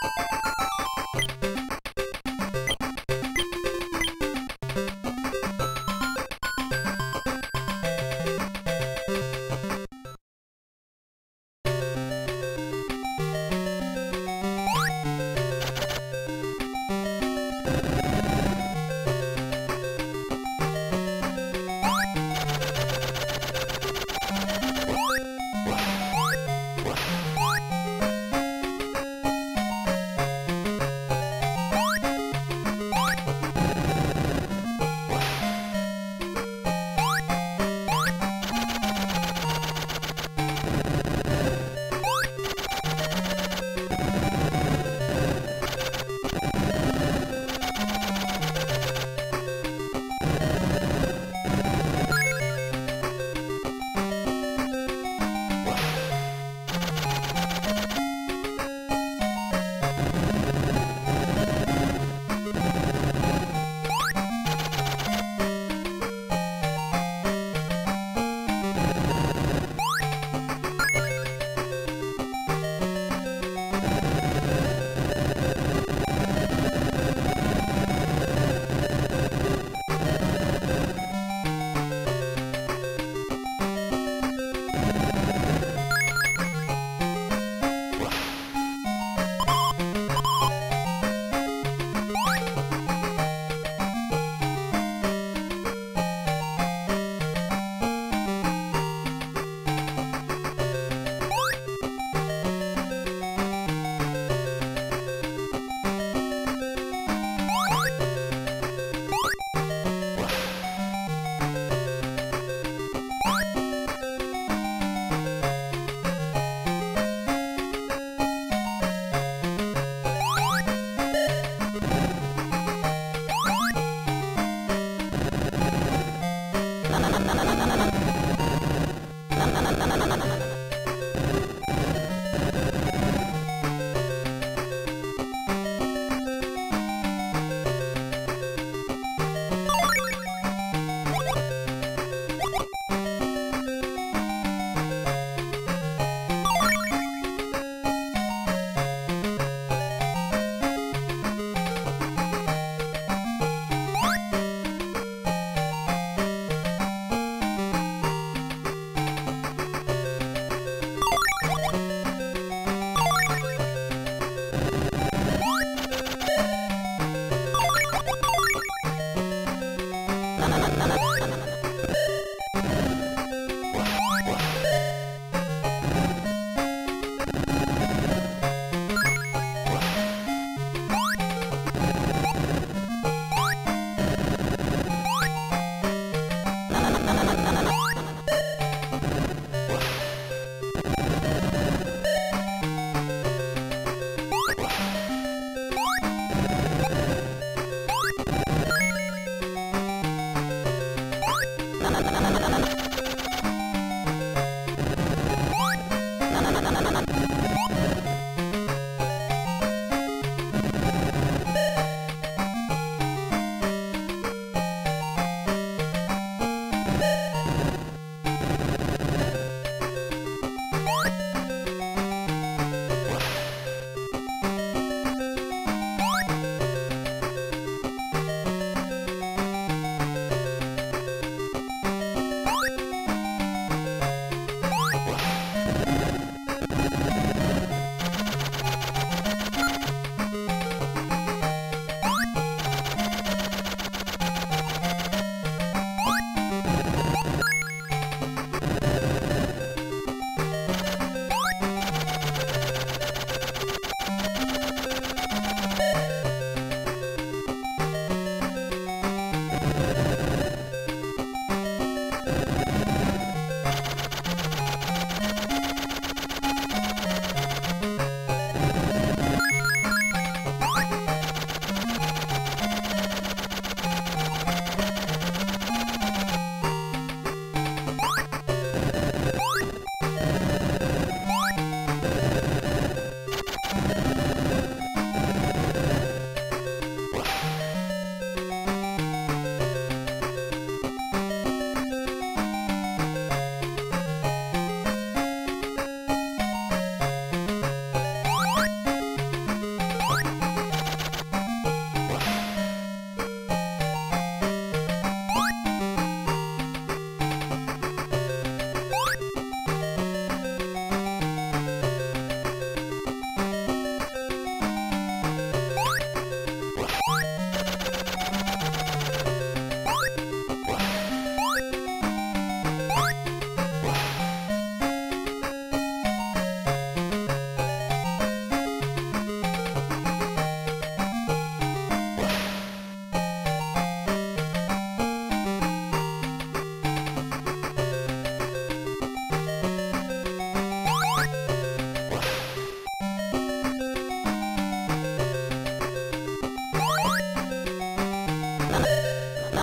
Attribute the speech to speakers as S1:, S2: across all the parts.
S1: Thank you na na na na na na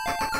S1: you